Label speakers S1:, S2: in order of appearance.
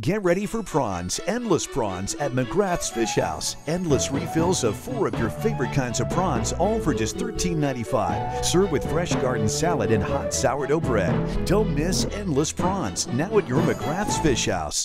S1: Get ready for prawns, endless prawns at McGrath's Fish House. Endless refills of four of your favorite kinds of prawns, all for just $13.95. Serve with fresh garden salad and hot sourdough bread. Don't miss endless prawns, now at your McGrath's Fish House.